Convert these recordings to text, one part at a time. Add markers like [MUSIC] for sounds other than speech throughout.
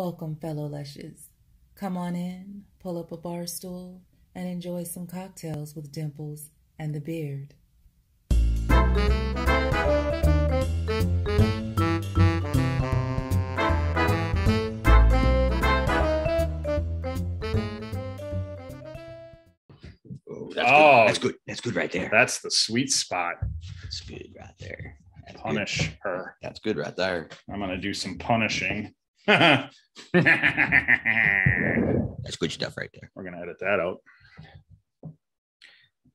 Welcome, fellow lushes. Come on in, pull up a bar stool, and enjoy some cocktails with Dimples and the Beard. Oh, that's Oh. good. That's good. That's good right there. That's the sweet spot. That's good right there. That's good. Punish her. That's good right there. I'm gonna do some punishing. That's good stuff right there. We're gonna edit that out.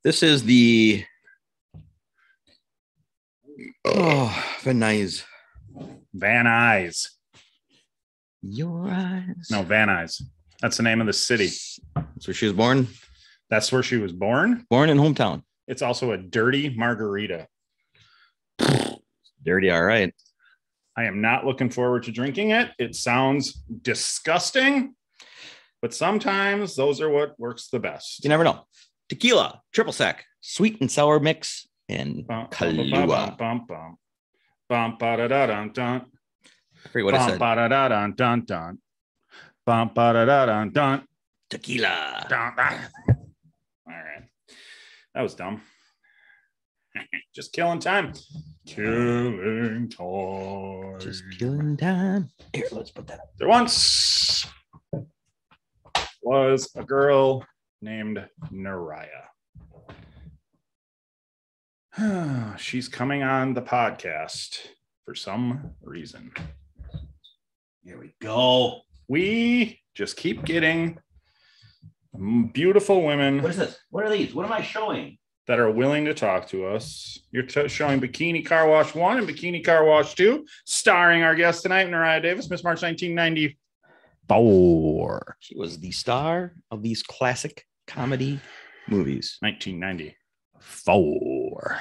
This is the oh Van Nuys. Van Nuys. Your eyes. No, Van Nuys. That's the name of the city. That's where she was born. That's where she was born. Born in hometown. It's also a dirty margarita. Dirty. All right. I am not looking forward to drinking it. It sounds disgusting, but sometimes those are what works the best. You never know. Tequila, triple sec, sweet and sour mix, and Bum, Kahlua. bum, bum, bum, ba da da dun dun. I forget what it Bum, said. ba da da dun dun dun. Bum, ba da da dun dun. Tequila. Dun. All right, that was dumb. [LAUGHS] Just killing time. Killing time. Just killing time. Here, let's put that up. There once was a girl named Neriah. [SIGHS] She's coming on the podcast for some reason. Here we go. We just keep getting beautiful women What is this? What are these? What am I showing? That are willing to talk to us. You're t- showing Bikini Car Wash 1 and Bikini Car Wash 2, starring our guest tonight, Neriah Davis, Miss March 1994. She was the star of these classic comedy movies. 1994.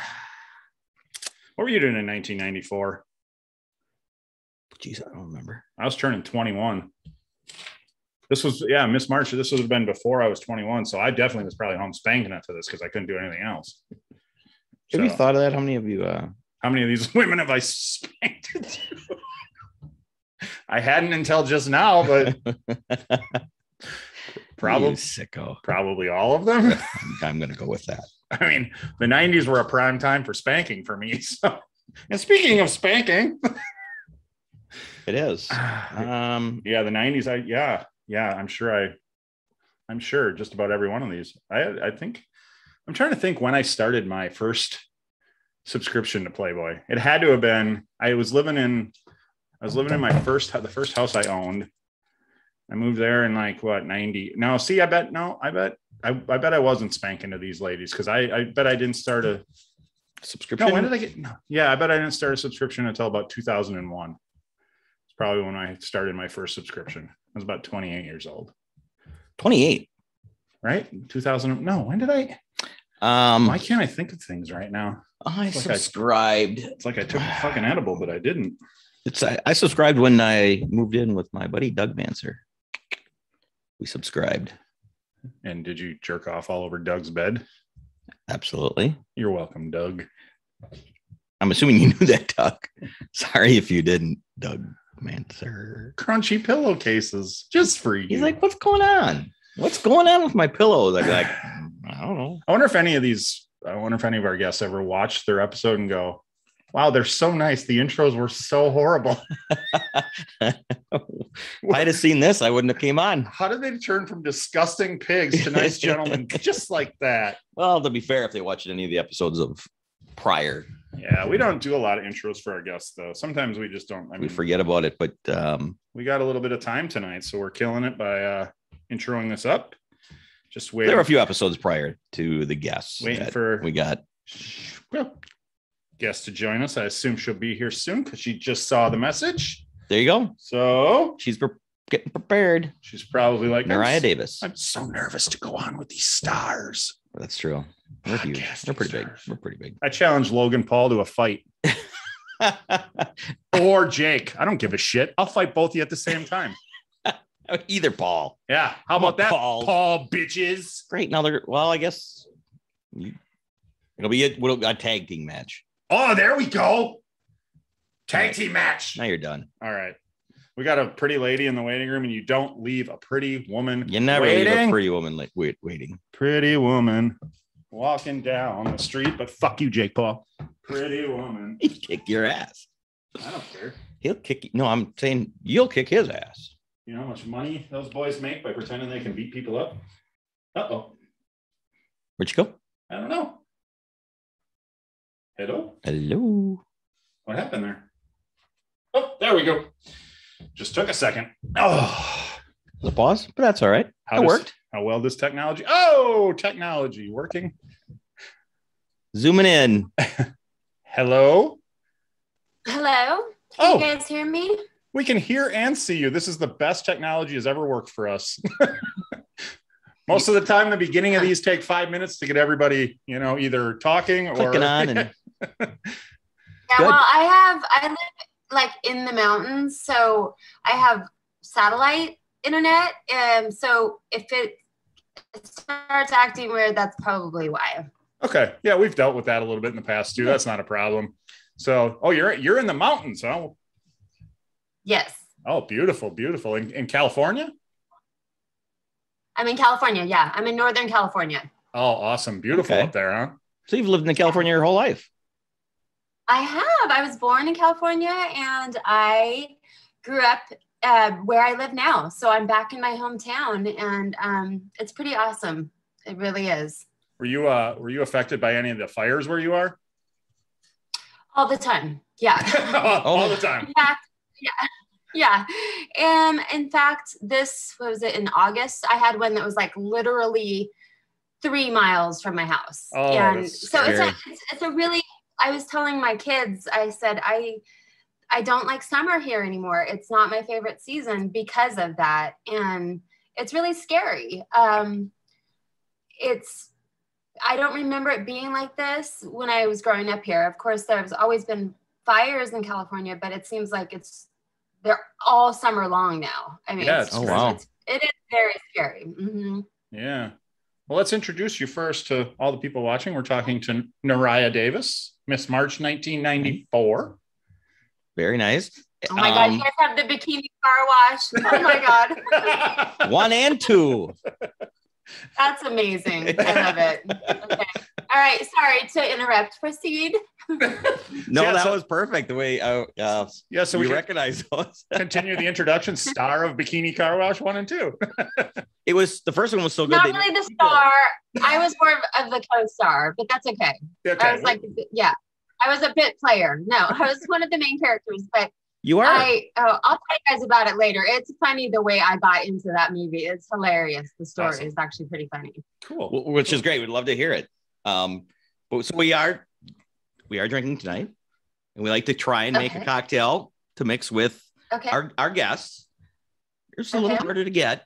What were you doing in 1994? Jeez, I don't remember. I was turning 21. This was, yeah, Miss March. This would have been before I was 21. So I definitely was probably home spanking it to this because I couldn't do anything else. Have you thought of that? How many of you? Uh, how many of these [LAUGHS] women have I spanked? [LAUGHS] I hadn't until just now, but [LAUGHS] probably sicko. probably all of them. I'm gonna go with that. I mean, the 90s were a prime time for spanking for me. So, and speaking of spanking, It is. [SIGHS] yeah, Um, the 90s, I yeah, yeah, I'm sure I I'm sure just about every one of these. I I think I'm trying to think when I started my first subscription to Playboy. It had to have been I was living in I was living in my first the first house I owned. I moved there in like what 90. No, see, I bet no, I bet I, I bet I wasn't spanking to these ladies because I, I bet I didn't start a subscription. no, when did I get? No. Yeah, I bet I didn't start a subscription until about 2001. It's probably when I started my first subscription. I was about 28 years old, 28. right? 2000. No, when did I? Um, Why can't I think of things right now? I like I- subscribed. It's like I took a fucking edible, but I didn't. It's I, I subscribed when I moved in with my buddy Doug Manser. We subscribed. And did you jerk off all over Doug's bed? Absolutely. You're welcome, Doug. I'm assuming you knew that, Doug. [LAUGHS] Sorry if you didn't, Doug Crunchy pillowcases just for you. He's like, what's going on? What's going on with my pillows? I'd be like, [SIGHS] I don't know. I wonder if any of these, I wonder if any of our guests ever watched their episode and go, wow, they're so nice. The intros were so horrible. [LAUGHS] if I'd have seen this, I wouldn't have came on. How did they turn from disgusting pigs to nice [LAUGHS] gentlemen just like that? Well, to be fair, if they watched any of the episodes of prior, Yeah, we don't do a lot of intros for our guests though. Sometimes we just don't. I we mean, forget about it. But um, we got a little bit of time tonight, so we're killing it by uh introing this up. Just wait. there were a few episodes prior to the guests. waiting for we got. well, guest to join us. I assume she'll be here soon because she just saw the message. There you go. So She's pre- getting prepared. she's probably like I'm Neriah Davis. I'm so nervous to go on with these stars. That's true. We're ah, huge. We're pretty big. We're pretty big. I challenge Logan Paul to a fight [LAUGHS] or Jake. I don't give a shit. I'll fight both of you at the same time. [LAUGHS] Either Paul. Yeah. How about that, Paul. Paul bitches? Great. Now they're well. I guess it'll be a, will- a tag team match. Oh, there we go. Tag team match. Now you're done. All right. We got a pretty lady in the waiting room, and you don't leave a pretty woman. You never leave a pretty woman like wait, waiting. Pretty woman walking down the street, but fuck you, Jake Paul. Pretty woman. [LAUGHS] He'd kick your ass. I don't care. He'll kick you. No, I'm saying you'll kick his ass. You know how much money those boys make by pretending they can beat people up? Uh oh. Where'd you go? I don't know. Hello? Hello. What happened there? Oh, there we go. Just took a second. Oh, The pause, but that's all right. how It does- worked. How well does technology? Oh, technology working. Zooming in. [LAUGHS] Hello. Hello? Can Oh. you guys hear me? We can hear and see you. This is the best technology has ever worked for us. [LAUGHS] Most of the time, the beginning of these take five minutes to get everybody, you know, either talking or Clicking on and [LAUGHS] Yeah, Good. well, I have I live like in the mountains, so I have satellite internet. And so if it starts acting weird, that's probably why. Okay. Yeah, we've dealt with that a little bit in the past too. That's not a problem. So, oh, you're you're in the mountains, huh? Yes. Oh, beautiful, beautiful. In, in California? I'm in California. Yeah. I'm in Northern California. Oh, awesome. Beautiful Okay. up there, huh? so you've lived in California your whole life. I have. I was born in California and I grew up uh, where I live now. So I'm back in my hometown and um, it's pretty awesome. It really is. Were you uh were you affected by any of the fires where you are? All the time. Yeah. [LAUGHS] All the time. Fact, yeah, yeah. and in fact, this was it in August. I had one that was like literally three miles from my house, Oh, and so it's a, it's, it's a really. I was telling my kids, I said, I, I don't like summer here anymore. It's not my favorite season because of that, and it's really scary. Um, it's I don't remember it being like this when I was growing up here. Of course, there's always been fires in California, but it seems like it's they're all summer long now. I mean, Yeah, it's, Oh, wow. it's, it is very scary. hmm Yeah. Well, let's introduce you first to all the people watching. We're talking to Neriah Davis, Miss March 1994. Very nice. Oh my god, Um, you guys have the bikini car wash. Oh my [LAUGHS] god, One and two. that's amazing. I love it. Okay. All right, sorry to interrupt. Proceed. [LAUGHS] No, Yeah, that so- was perfect. The way uh, uh, yeah, so we we recognize those. [LAUGHS] continue the introduction. Star of Bikini Car Wash one and two. [LAUGHS] It was the first one was so good. Not they- really the star. I was more of- of the co-star, but that's okay. okay. I was like, yeah, I was a bit player. No, I was one of the main characters, but you are. I, oh, I'll tell you guys about it later. It's funny the way I got into that movie. It's hilarious. The story Awesome. is actually pretty funny. cool. Wh- which is great. We'd love to hear it. Um, but so we are we are drinking tonight, and we like to try and make a cocktail to mix with Okay. our, our guests. It's a little harder to get,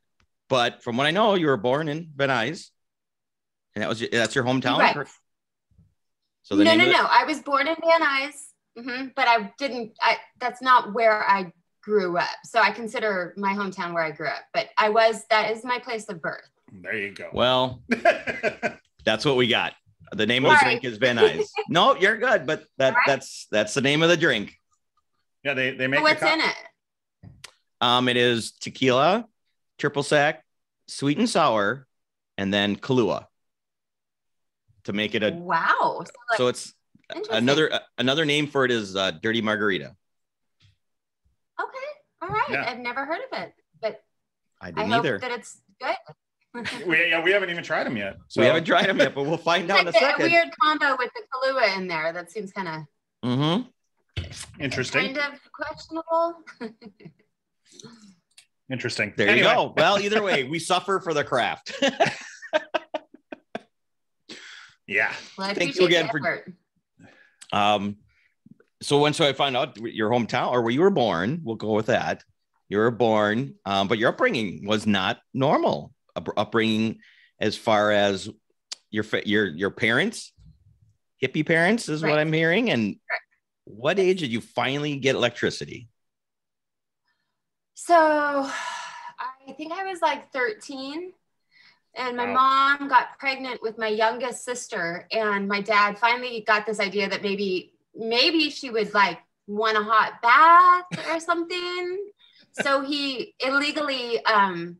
but from what I know, you were born in Van Nuys, and that was your, that's your hometown. Right. correct? So the no, name no, the- no. I was born in Van Nuys, hmm but I didn't. I that's not where I grew up. So I consider my hometown where I grew up. But I was. That is my place of birth. There you go. Well, [LAUGHS] that's what we got. The name of the drink is Van Nuys. [LAUGHS] no, you're good, but that All right. that's that's the name of the drink. yeah, they, they make What's the in it? Um, it is tequila, triple sec, sweet and sour, and then Kahlua to make it a. Wow. So, like, So it's another uh, another name for it is uh, dirty margarita. Okay. All right. Yeah. I've never heard of it, but I I didn't hope either. that it's good. [LAUGHS] We, yeah, we haven't even tried them yet. So we haven't tried them yet, but we'll find out in a It's like a second. weird combo with the Kahlua in there. That seems kind of mm-hmm. interesting. kind of questionable. [LAUGHS] Interesting. There Anyway, you go. Well, either way, we suffer for the craft. [LAUGHS] Yeah. Well, Thank you again for- um, so once I find out your hometown or where you were born, we'll go with that. You were born, um, but your upbringing was not normal. Up- upbringing, as far as your your your parents, hippie parents, is what I'm hearing. And Right. what age did you finally get electricity? So I think I was like 13. And my Wow. mom got pregnant with my youngest sister. And my dad finally got this idea that maybe, maybe she would like want a hot bath or something. so he illegally um,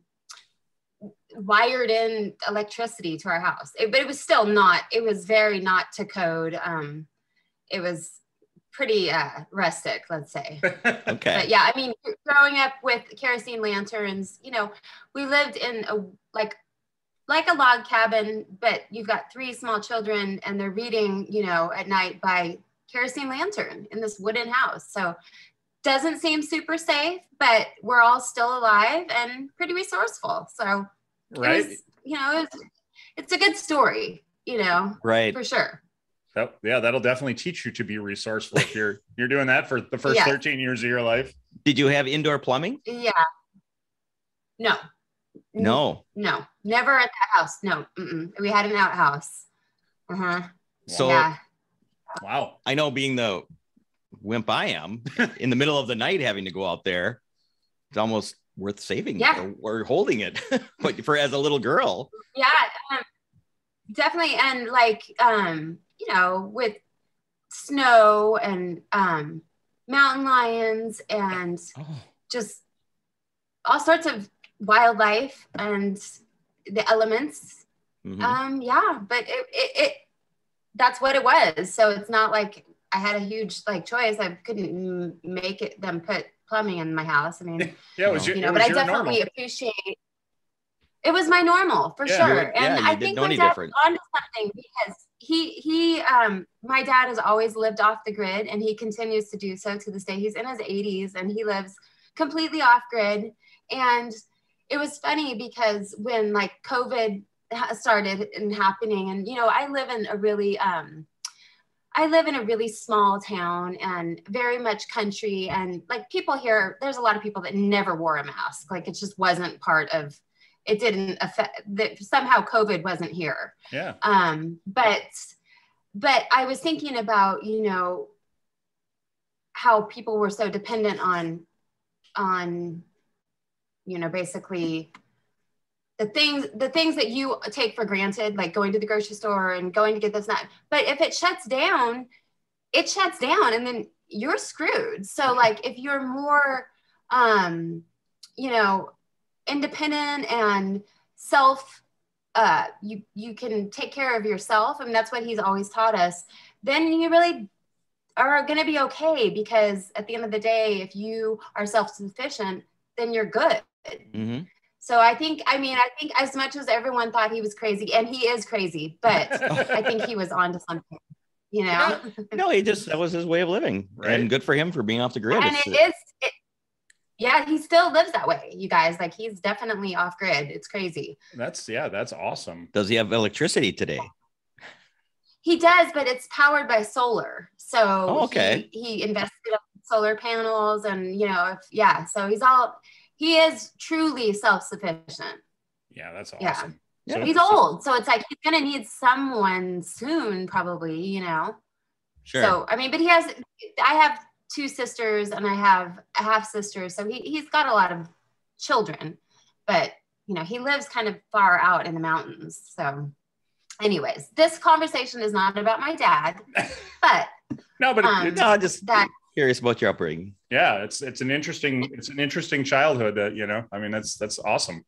wired in electricity to our house. It, but it was still not. It was very not to code. Um, it was pretty uh, rustic, let's say. [LAUGHS] Okay. But yeah, I mean, growing up with kerosene lanterns, you know, we lived in a like like a log cabin, but you've got three small children and they're reading, you know, at night by kerosene lantern in this wooden house. So doesn't seem super safe, but we're all still alive and pretty resourceful. So it right. was, you know, it's, it's a good story, you know, Right. for sure. That- yeah, that'll definitely teach you to be resourceful if you're [LAUGHS] you're doing that for the first Yeah. 13 years of your life. Did you have indoor plumbing? Yeah. No. No. No, never at that house. No, mm-mm. we had an outhouse. Uh huh. So yeah, Wow. I know being the wimp I am [LAUGHS] in the middle of the night having to go out there, it's almost worth saving Yeah. or, or holding it. [LAUGHS] but for as a little girl, yeah, um, definitely. And like, um, you know, with snow and um, mountain lions and oh, just all sorts of wildlife and the elements. mhm. Um, yeah, but it, it, it that's what it was. So it's not like I had a huge like choice. I couldn't m- make it them put plumbing in my house. I mean, [LAUGHS] Yeah, it was your, you it know, was but I definitely normal. appreciate it was my normal for Yeah, sure. were- yeah, and you I think my any dad's different. onto something because he he um my dad has always lived off the grid and he continues to do so to this day. He's in his 80s and he lives completely off grid. And it was funny because when like COVID started and happening, and you know, I live in a really um I live in a really small town and very much country. And like people here, there's a lot of people that never wore a mask. Like it just wasn't part of it didn't affect that somehow COVID wasn't here. Yeah. Um, but but I was thinking about, you know, how people were so dependent on on you know basically the things the things that you take for granted like going to the grocery store and going to get this and that. But if it shuts down it shuts down and then you're screwed. So like if you're more um you know independent and self uh you you can take care of yourself I and that's what he's always taught us then you really are going to be okay because at the end of the day if you are self-sufficient then you're good. Mhm. So I think, I mean, I think as much as everyone thought he was crazy, and he is crazy, but [LAUGHS] I think he was onto something, you know? no, he just that was his way of living, Right. and good for him for being off the grid. and It's- it is, it, yeah, he still lives that way, you guys. Like he's definitely off grid. It's crazy. That's yeah, that's awesome. does he have electricity today? He does, but it's powered by solar. So Oh, okay. he, he invested in solar panels and, you know, if, yeah, so he's all, he is truly self sufficient. Yeah, that's awesome. Yeah. He's old. So it's like he's going to need someone soon, probably, you know? Sure. So I mean, but he has. I have two sisters and I have a half sister, so he he's got a lot of children, but you know he lives kind of far out in the mountains. So, anyways, this conversation is not about my dad, [LAUGHS] but No, but Um, no, I'm just that curious about your upbringing. Yeah, it's it's an interesting it's an interesting childhood that you know. I mean, that's that's awesome.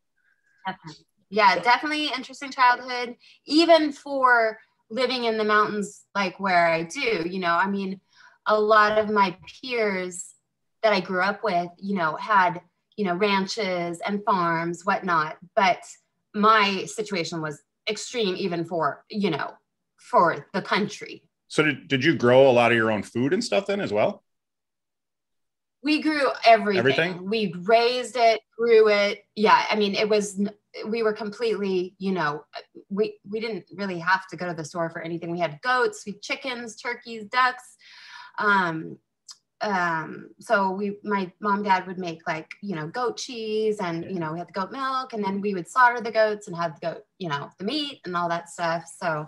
yeah, definitely interesting childhood, even for living in the mountains like where I do. You know, I mean, a lot of my peers that I grew up with, you know, had, you know, ranches and farms, whatnot. But my situation was extreme, even for, you know, for the country. So did, did you grow a lot of your own food and stuff then as well? We grew everything. Everything? We raised it, grew it. Yeah, I mean, it was we were completely, you know, we we didn't really have to go to the store for anything. We had goats, we had chickens, turkeys, ducks. Um, um, so we, my mom, dad would make like, you know, goat cheese and, you know, we had the goat milk and then we would slaughter the goats and have the goat, you know, the meat and all that stuff. So,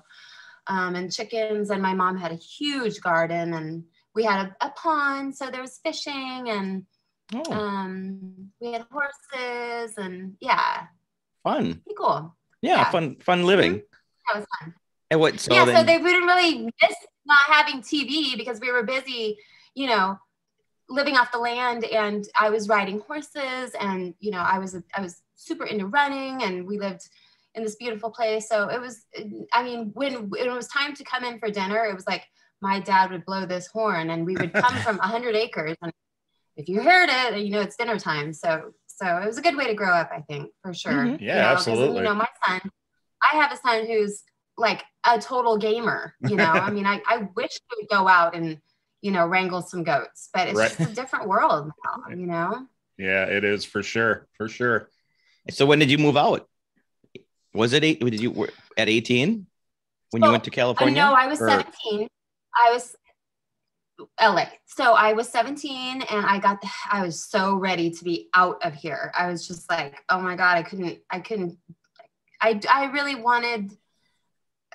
um, and chickens and my mom had a huge garden and we had a, a pond. So there was fishing and, Oh, um, we had horses and yeah, fun. pretty cool. Yeah, yeah. fun, fun living. That was fun. And what? So yeah, then, so they we didn't really miss not having TV because we were busy, you know, living off the land and I was riding horses and you know I was I was super into running and we lived in this beautiful place so it was I mean when, when it was time to come in for dinner it was like my dad would blow this horn and we would come from [LAUGHS] 100 acres and if you heard it you know it's dinner time so so it was a good way to grow up I think for sure Mhm. Yeah, you know, 'cause, absolutely. you know my son I have a son who's like a total gamer you know I mean I, I wish he would go out and you know wrangle some goats but it's Right. just a different world now [LAUGHS] you know Yeah, it is for sure. For sure. So when did you move out? Was it eight? Did you were at 18 when you went to Uh, California? no, I was Or- 17. I was LA. So I was 17 and I got the I was so ready to be out of here. I was just like, oh my God, I couldn't, I couldn't, I I really wanted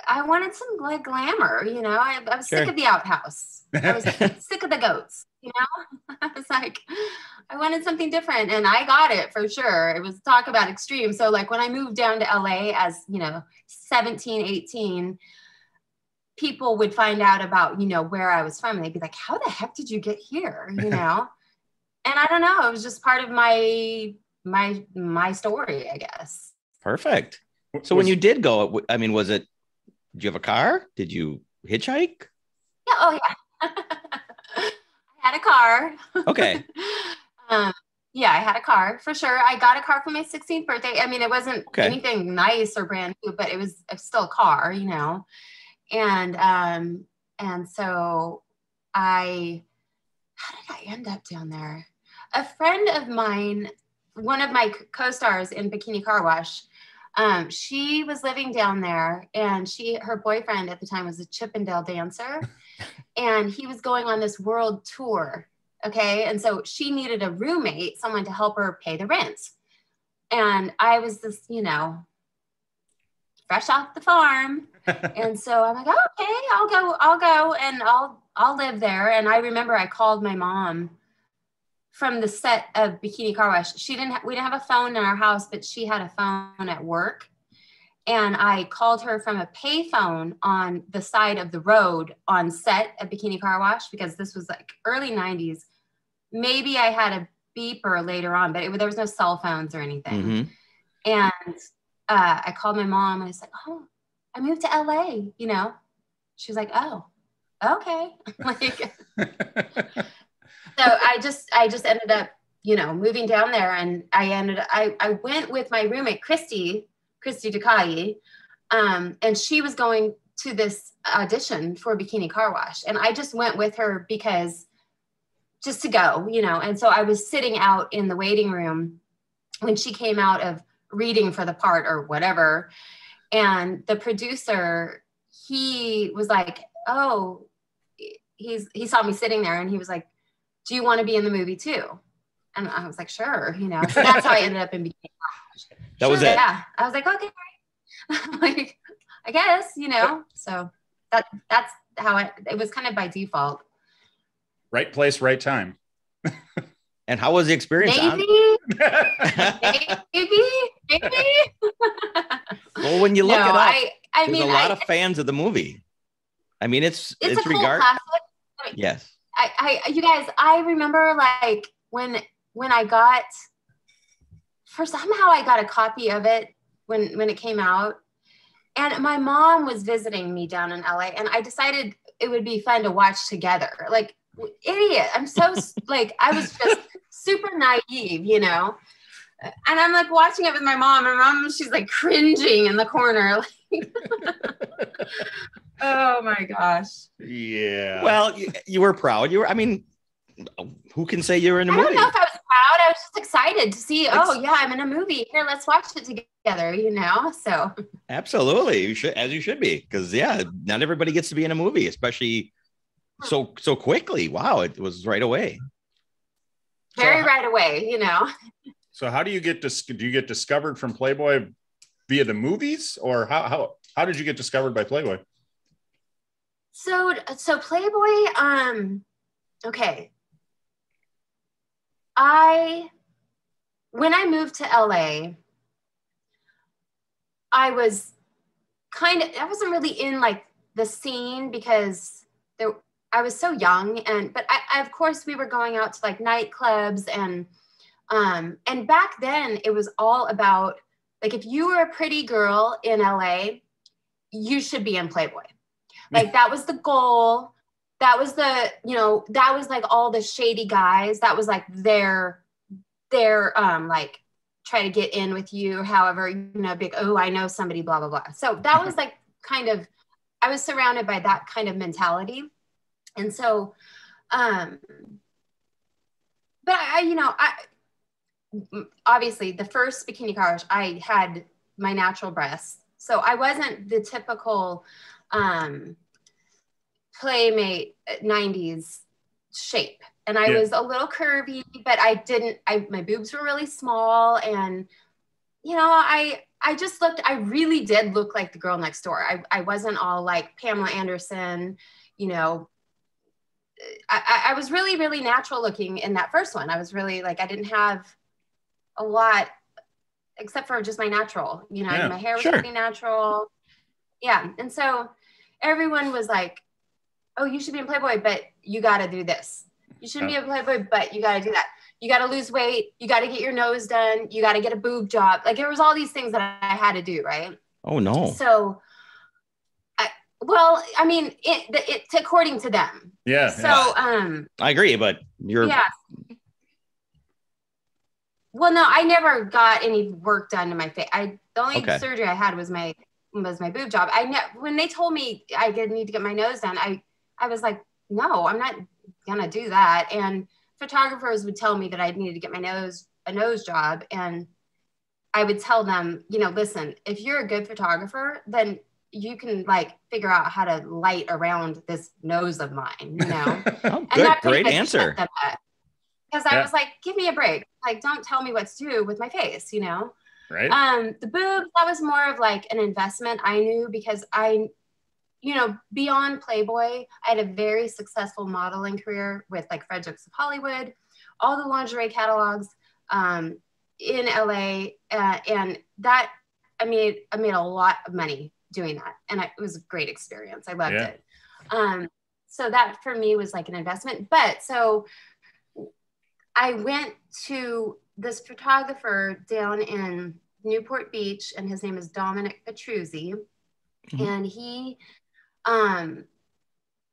I wanted some like glamour, you know. I, I was Sure. sick of the outhouse. I was [LAUGHS] sick of the goats, you know. [LAUGHS] I was like, I wanted something different, and I got it for sure. It was talk about extreme. So like when I moved down to LA as you know 17, 18, people would find out about you know where I was from. and They'd be like, "How the heck did you get here?" You [LAUGHS] know. and I don't know. It was just part of my my my story, I guess. Perfect. So when you did go, i mean, was it? Did you have a car? Did you hitchhike? Yeah. Oh yeah. [LAUGHS] I had a car. Okay. [LAUGHS] um, yeah, I had a car for sure. I got a car for my 16th birthday. I mean, it wasn't Okay. anything nice or brand new, but it was it was still a car, you know. And um, and so I, how did I end up down there? A friend of mine, one of my co-stars in Bikini Car Wash, um, she was living down there, and she her boyfriend at the time was a Chippendale dancer, [LAUGHS] and he was going on this world tour. Okay, and so she needed a roommate, someone to help her pay the rent. And I was this, you know, fresh off the farm, [LAUGHS] and so I'm like, okay, I'll go, I'll go, and I'll I'll live there. And I remember I called my mom from the set of Bikini Car Wash. She didn't, ha- we didn't have a phone in our house, but she had a phone at work. And I called her from a payphone on the side of the road on set at Bikini Car Wash because this was like early 90s. Maybe I had a beeper later on, but it, there was no cell phones or anything. Mhm. And uh, I called my mom and I said, Oh, I moved to LA, you know? She was like, Oh, okay. [LAUGHS] like, so I just I just ended up, you know, moving down there and I ended I, I went with my roommate Christy, Christy Dukai, um, and she was going to this audition for Bikini Car Wash. And I just went with her because just to go, you know. And so I was sitting out in the waiting room when she came out of reading for the part or whatever. And the producer, he was like, Oh, he's he saw me sitting there and he was like, Do you want to be in the movie too? And I was like, sure, you know. So that's how I ended up in Bikini [LAUGHS] That was it. Yeah. I was like, okay, [LAUGHS] like, I guess, you know. So that that's how it it was kind of by default. right place, right time. [LAUGHS] And how was the experience? on- Maybe, maybe, maybe. Well, when you look no, it up, I I there's mean, a lot I, of fans of the movie. I mean, it's it's, it's, a regard. classic. Yes. I, I, you guys, I remember like when when I got for somehow I got a copy of it when when it came out, and my mom was visiting me down in LA, and I decided it would be fun to watch together. Like idiot, I'm so [LAUGHS] like I was just super naive, you know. And I'm like watching it with my mom, and mom, she's like cringing in the corner. Like, [LAUGHS] oh my gosh. yeah. Well, you, you were proud. You were. I mean, who can say you're in a I movie? I don't know if I was proud. I was just excited to see, oh, yeah, I'm in a movie. Here, let's watch it together, you know? So, Absolutely, you should, as you should be, because yeah, not everybody gets to be in a movie, especially hmm. so so quickly. Wow, it was right away. very So- right away, you know? So how do you get dis- do you get discovered from Playboy via the movies or how how how did you get discovered by Playboy? So, so Playboy, um, okay. I, when I moved to LA, I was kind of, I wasn't really in like the scene because there, I was so young and, but I, of course we were going out to like nightclubs and um and back then it was all about like if you were a pretty girl in LA, you should be in Playboy. [LAUGHS] Like that was the goal. That was the, you know, that was like all the shady guys. That was like their their um like try to get in with you, however, you know, big, oh, I know somebody, blah, blah, blah. So that was like [LAUGHS] kind of I was surrounded by that kind of mentality. And so um but I, you know, I obviously the first bikini college I had my natural breasts. So I wasn't the typical um, playmate 90s shape. And I yeah. was a little curvy, but I didn't, I, my boobs were really small. And, you know, I, I just looked, I really did look like the girl next door. I, I wasn't all like Pamela Anderson, you know, I, I was really, really natural looking in that first one. I was really like, I didn't have a lot except for just my natural you know yeah, my hair was sure. pretty natural. Yeah and so everyone was like oh you should be in playboy but you got to do this. You shouldn't yeah. be a playboy but you got to do that. You got to lose weight. You got to get your nose done. You got to get a boob job. Like there was all these things that i had to do right? Oh no. So I, well i mean it, it according to them. Yeah so yeah. um i agree but you're yeah well, no, I never got any work done to my face. I the only okay. surgery I had was my was my boob job. I ne- when they told me I did need to get my nose done, I I was like, no, I'm not gonna do that. And photographers would tell me that I needed to get my nose a nose job, and I would tell them, you know, listen, if you're a good photographer, then you can like figure out how to light around this nose of mine, you know. [LAUGHS] oh, good, great answer because I yeah. was like, give me a break. Like, don't tell me what to do with my face, you know? Right. Um, the boobs, that was more of like an investment I knew because I, you know, beyond Playboy, I had a very successful modeling career with like Fredericks of Hollywood, all the lingerie catalogs um, in LA. Uh, and that, I made, I made a lot of money doing that. And I, it was a great experience. I loved yeah. it. Um, so that for me was like an investment. But so I went to this photographer down in Newport Beach, and his name is Dominic Petruzzi, mm-hmm. and he um,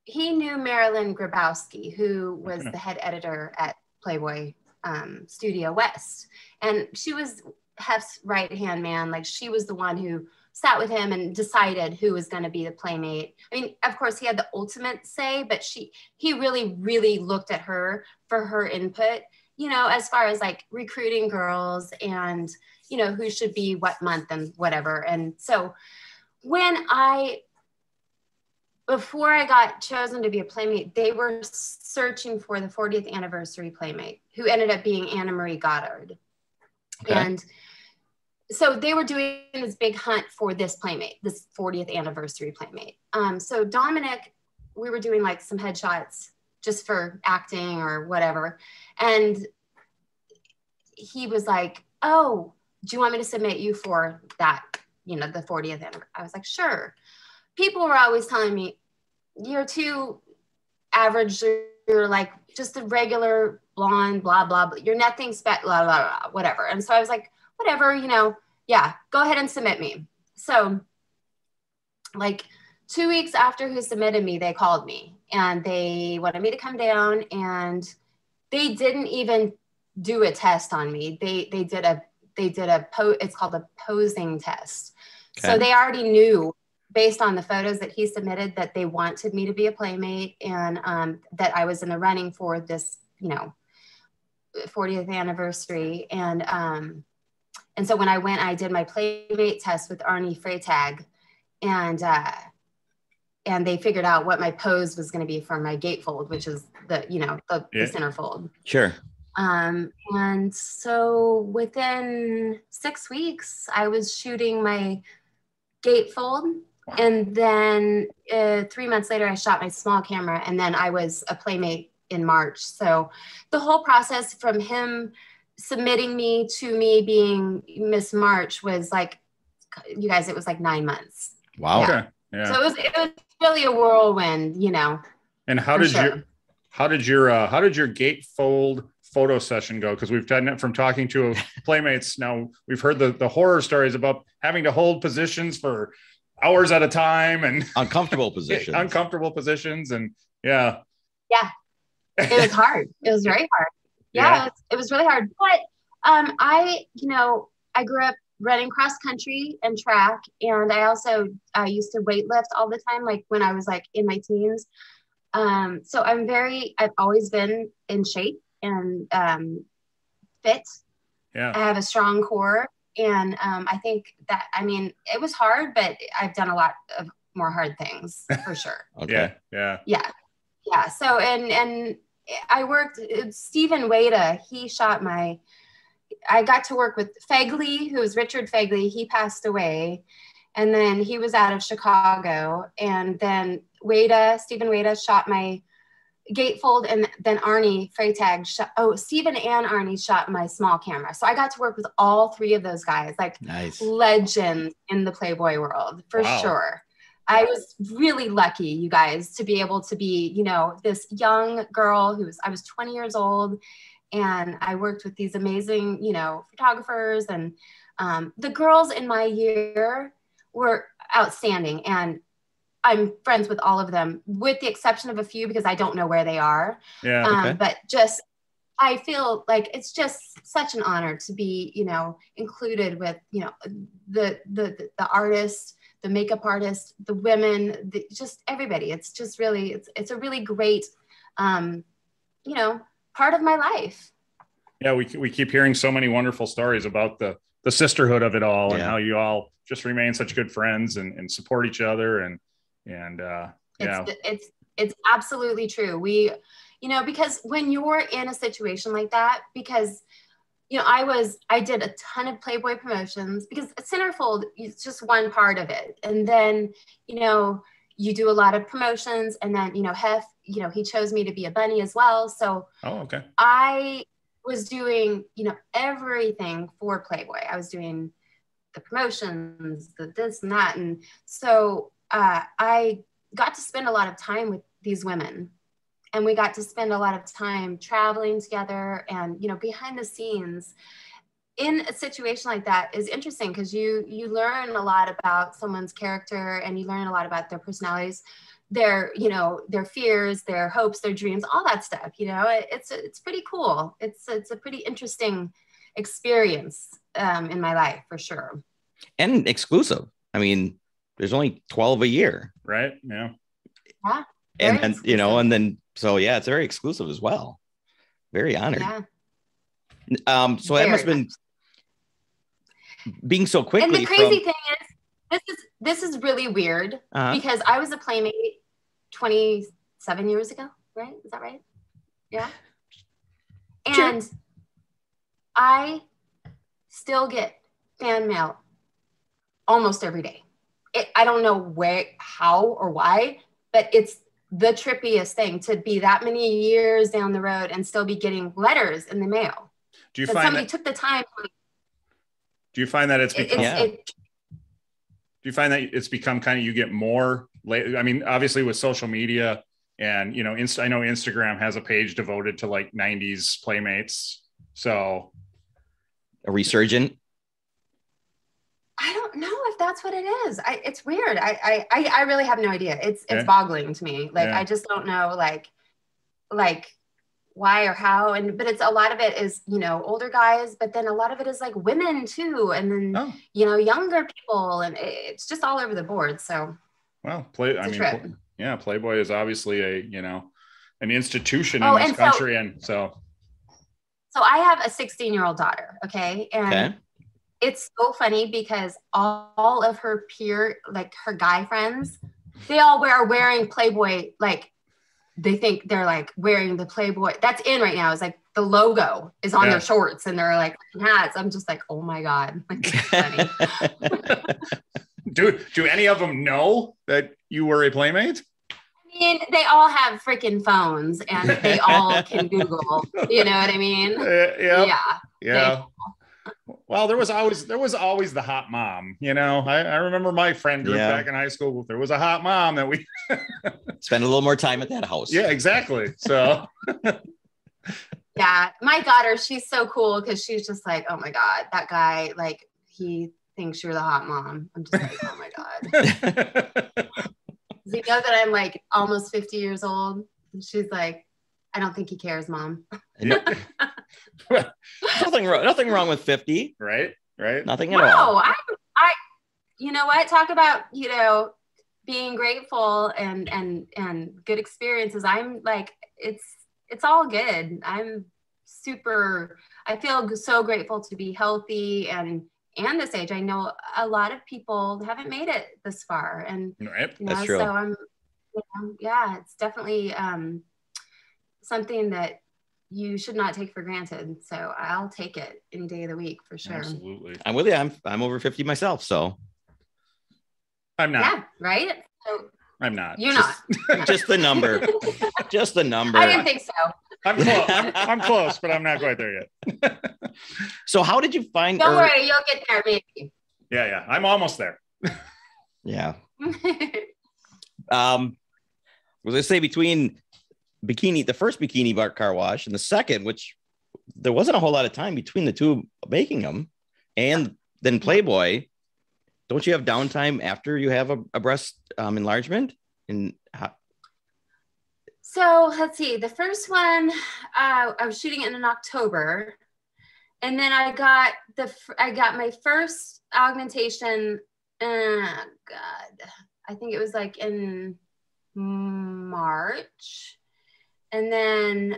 he knew Marilyn Grabowski, who was the head editor at Playboy um, Studio West, and she was Hef's right hand man. Like she was the one who sat with him and decided who was going to be the playmate. I mean, of course, he had the ultimate say, but she he really really looked at her for her input, you know, as far as like recruiting girls and you know who should be what month and whatever. And so when I before I got chosen to be a playmate, they were searching for the 40th anniversary playmate who ended up being Anna Marie Goddard. Okay. And so they were doing this big hunt for this playmate, this 40th anniversary playmate. Um, so Dominic, we were doing like some headshots just for acting or whatever. And he was like, Oh, do you want me to submit you for that, you know, the 40th anniversary? I was like, Sure. People were always telling me, You're too average, you're like just a regular blonde, blah, blah, blah. You're nothing special, blah, blah, blah, whatever. And so I was like, whatever, you know, yeah, go ahead and submit me. So, like two weeks after he submitted me, they called me and they wanted me to come down and they didn't even do a test on me. They they did a they did a po it's called a posing test. Okay. So they already knew based on the photos that he submitted that they wanted me to be a playmate and um, that I was in the running for this, you know, 40th anniversary. And um, and so when I went, I did my playmate test with Arnie Freytag, and uh, and they figured out what my pose was going to be for my gatefold, which is the you know the, yeah. the centerfold. Sure. Um, and so within six weeks, I was shooting my gatefold, and then uh, three months later, I shot my small camera, and then I was a playmate in March. So the whole process from him submitting me to me being Miss March was like, you guys, it was like nine months. Wow. Yeah. Okay. Yeah. So it was, it was really a whirlwind, you know. And how did sure. you, how did your uh, how did your gatefold photo session go? Because we've done it from talking to [LAUGHS] playmates. Now we've heard the the horror stories about having to hold positions for hours at a time and [LAUGHS] Uncomfortable positions, uncomfortable positions and yeah, yeah. it was hard. It was very hard. [LAUGHS] Yeah, Yeah. It, was, it was really hard. But um, I, you know, I grew up running cross country and track, and I also uh, used to weightlift all the time, like when I was like in my teens. Um, so I'm very, I've always been in shape and um, fit. Yeah. I have a strong core, and um, I think that, I mean, it was hard, but I've done a lot of more hard things for [LAUGHS] sure. Okay. Yeah. Yeah. Yeah. Yeah. So and and I worked it's Stephen Wada, he shot my I got to work with Fegley, who was Richard Fegley. He passed away. And then he was out of Chicago. And then Wada, Stephen Wada shot my gatefold and then Arnie Freytag shot oh Stephen and Arnie shot my small camera. So I got to work with all three of those guys, like Nice. legends in the Playboy world for Wow. sure. I was really lucky, you guys, to be able to be, you know, this young girl who was, I was 20 years old and I worked with these amazing, you know, photographers and um, the girls in my year were outstanding. And I'm friends with all of them, with the exception of a few because I don't know where they are Yeah. um, Okay. but just i feel like it's just such an honor to be you know included with you know the the the artists the makeup artists the women the, just everybody it's just really it's it's a really great um you know part of my life yeah. We, we keep hearing so many wonderful stories about the, the sisterhood of it all and how you all just remain such good friends and, and support each other. And, and, uh, yeah. it's it's it's absolutely true we you know because when you're in a situation like that because you know i was i did a ton of playboy promotions because centerfold is just one part of it and then you know you do a lot of promotions and then you know hef you know he chose me to be a bunny as well so Oh, okay. I was doing, you know, everything for Playboy. I was doing the promotions, the this and that. And so uh, I got to spend a lot of time with these women. And we got to spend a lot of time traveling together and, you know, behind the scenes in a situation like that is interesting because you you learn a lot about someone's character and you learn a lot about their personalities their you know their fears their hopes their dreams all that stuff you know it, it's it's pretty cool it's it's a pretty interesting experience um, in my life for sure And exclusive. I mean, there's only 12 a year. Right. Yeah. yeah And Very then, you know, and then, so yeah, it's very exclusive as well. Very honored. yeah Um, so that must have been being so quickly. and the crazy from, thing is this is this is really weird uh because i was a playmate 27 years ago right? Is that right? Yeah. [SIGHS] Sure. and i still get fan mail almost every day. It, i don't know where how or why but it's the trippiest thing to be that many years down the road and still be getting letters in the mail. Do you that find somebody that, took the time do you find that it's become, it's, Yeah. it, do you find that it's become kind of you get more i mean obviously with social media and you know Inst- i know instagram has a page devoted to like 90s playmates so a resurgent. I don't know if that's what it is. I, it's weird. I, I, I, I really have no idea. It's, it's Yeah. boggling to me. Like, Yeah. I just don't know, like, like why or how. And, but it's a lot of it is, you know, older guys, but then a lot of it is like women too. And then, oh you know, younger people and it's just all over the board. So well play i mean trip. pl- yeah playboy is obviously a you know an institution Oh, in this and so- country and so so I have a 16 year old daughter. Okay. And Okay. it's so funny because all, all of her peer, like her guy friends, they all wear wearing Playboy. Like they think they're like wearing the Playboy. That's in right now. It's like the logo is on Yeah. their shorts and they're like hats. I'm just like, oh my god, [LAUGHS] like, [LAUGHS] do do any of them know that you were a playmate I mean, they all have freaking phones and they all can [LAUGHS] Google. You know what I mean? Uh, yeah Yeah. yeah well there was always there was always the hot mom you know i, I remember my friend group Yeah. back in high school there was a hot mom that we [LAUGHS] spend a little more time at that house. Yeah, exactly. So Yeah, my daughter, she's so cool because she's just like, oh my god, that guy, like he thinks you're the hot mom. I'm just like, oh my god. [LAUGHS] Does he know that I'm like almost 50 years old? And she's like, I don't think he cares, mom. No- [LAUGHS] [LAUGHS] nothing wrong. Nothing wrong with fifty. right, right. Nothing at No, all. I, I, you know what? Talk about you know being grateful and and and good experiences. I'm like, it's it's all good. I'm super. I feel so grateful to be healthy and and this age. I know a lot of people haven't made it this far, and Right. you know, That's true. so I'm, you know, yeah, it's definitely um, something that you should not take for granted. So I'll take it any day of the week for sure. Absolutely. I'm with you. I'm I'm over fifty myself. So I'm not. Yeah, right. So I'm not. you're Just- not. [LAUGHS] just the number. Just the number. I didn't think so. I'm close. I'm, I'm close, but I'm not quite there yet. So how did you find? Don't or- worry, you'll get there maybe. Yeah, yeah. I'm almost there. Yeah. [LAUGHS] Um, was I say between bikini, the first bikini bar car wash and the second, which there wasn't a whole lot of time between the two making them, and then Playboy. Don't you have downtime after you have a, a breast um, enlargement? And how, so let's see. The first one, uh, I was shooting it in October, and then I got the I got my first augmentation. Uh, God, I think it was like in March, and then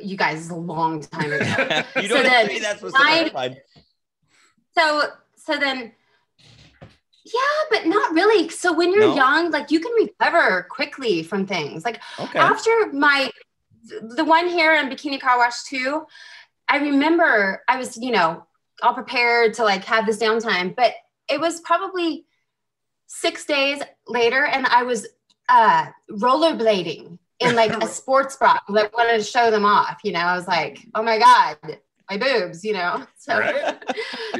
you guys is a long time ago. [LAUGHS] you So don't then say that's what's nine- So so then yeah, but not really. So when you're No? young, like you can recover quickly from things. Like Okay. after my the one here in Bikini Car Wash 2, I remember I was, you know, all prepared to like have this downtime, but it was probably six days later and I was uh rollerblading in like a [LAUGHS] sports bra. Like wanted to show them off, you know. I was like, oh my God, my boobs, you know. [LAUGHS] So Right.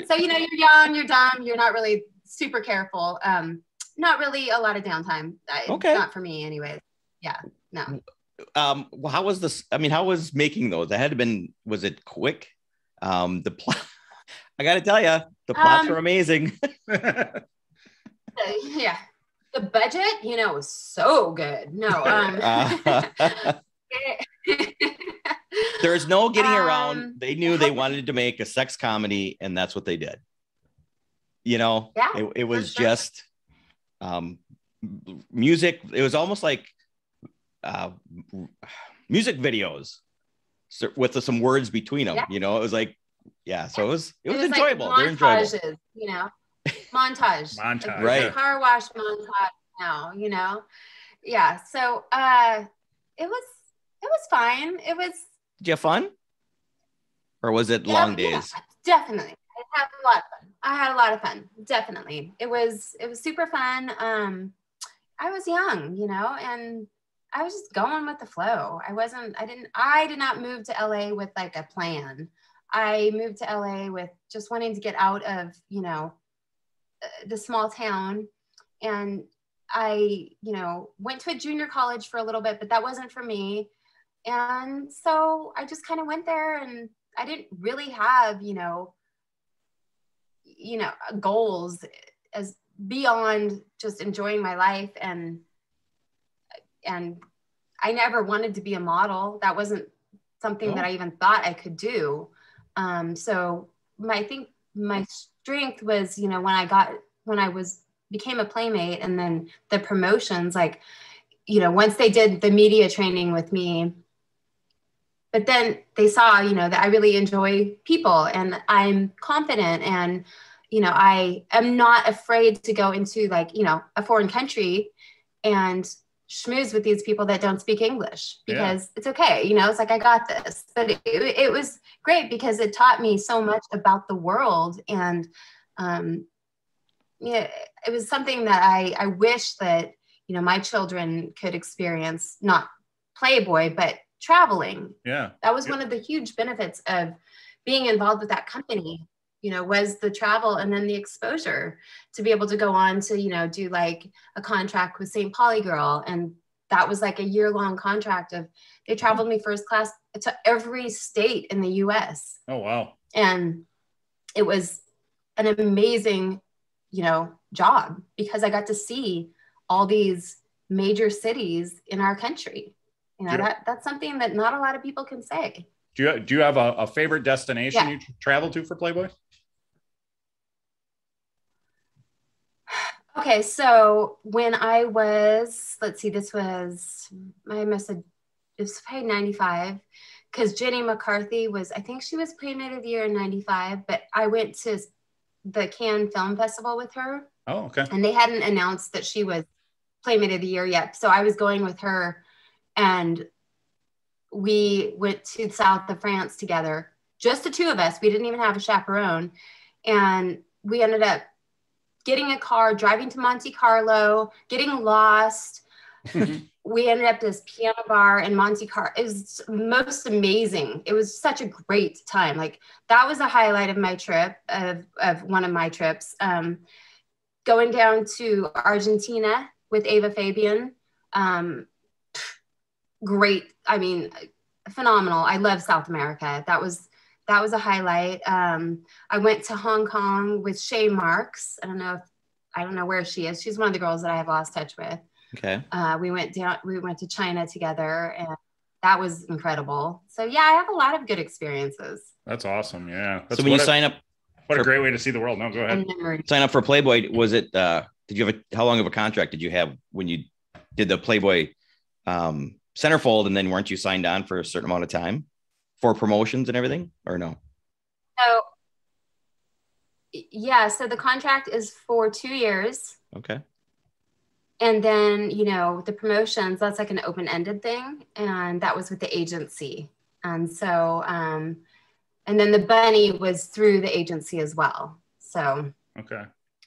so you know you're young you're dumb you're not really super careful um not really a lot of downtime I- Okay. not for me anyways yeah no um well, how was this i mean how was making those that had been was it quick um the plot [LAUGHS] i gotta tell you the plots Um, were amazing yeah the budget you know was so good. No [LAUGHS] um Uh, [LAUGHS] [LAUGHS] there's no getting around. Um, they knew they wanted to make a sex comedy and that's what they did. You know Yeah, it, it was sure. just um music it was almost like uh music videos with some words between them Yeah. you know? It was like yeah so it was it was, like enjoyable. They're enjoyable. you know montage Montage, Like, Right. car wash montage now you know yeah so uh it was it was fine it was did you have fun or was it Yeah, long yeah, days definitely. I had a lot of fun. I had a lot of fun. Definitely. It was it was super fun. Um I was young, you know, and I was just going with the flow. I wasn't I didn't I did not move to LA with like a plan. I moved to LA with just wanting to get out of, you know, the small town and I, you know, went to a junior college for a little bit, but that wasn't for me. And so I just kind of went there and I didn't really have, you know, you know, goals as beyond just enjoying my life and and I never wanted to be a model. That wasn't something Oh. that I even thought I could do. Um, so my, I think my strength was, you know, when I got when I was became a playmate and then the promotions, like, you know, once they did the media training with me, but then they saw you know that i really enjoy people and i'm confident and you know i am not afraid to go into like you know a foreign country and schmooze with these people that don't speak english Yeah. because it's okay you know it's like i got this but it, it was great because it taught me so much about the world and um yeah it was something that i i wish that you know my children could experience not playboy but traveling Yeah. that was Yep. one of the huge benefits of being involved with that company you know was the travel and then the exposure to be able to go on to you know do like a contract with st pauli girl and that was like a year long contract of they traveled me first class to every state in the us Oh wow. and it was an amazing you know job because i got to see all these major cities in our country you know Yeah. that that's something that not a lot of people can say Do you do you have a, a favorite destination Yeah. you travel to for Playboy? [SIGHS] okay so when i was let's see this was i must have it was probably 95 because jenny mccarthy was i think she was playmate of the year in 95 but i went to the cannes film festival with her Oh, okay. and they hadn't announced that she was playmate of the year yet so i was going with her and we went to the south of france together just the two of us. We didn't even have a chaperone. And we ended up getting a car driving to monte carlo getting lost. We ended up at this piano bar in monte carlo it was most amazing. It was such a great time. Like that was a highlight of my trip of, of one of my trips. Um, going down to Argentina with Ava Fabian. Um, great. I mean, phenomenal. I love South America. That was that was a highlight. Um, I went to Hong Kong with Shae Marks. I don't know if I don't know where she is. She's one of the girls that I have lost touch with. Okay. Uh, we went down. We went to China together, and that was incredible. So yeah, I have a lot of good experiences That's awesome. Yeah. That's so when you a, sign up what a great way to see the world. No, go ahead. sign up for Playboy, was it uh did you have a how long of a contract did you have when you did the Playboy um centerfold and then weren't you signed on for a certain amount of time for promotions and everything or no? So yeah, so the contract is for two years. Okay. And then, you know, the promotions, that's like an open-ended thing. And that was with the agency. And so, um, and then the bunny was through the agency as well. So Okay.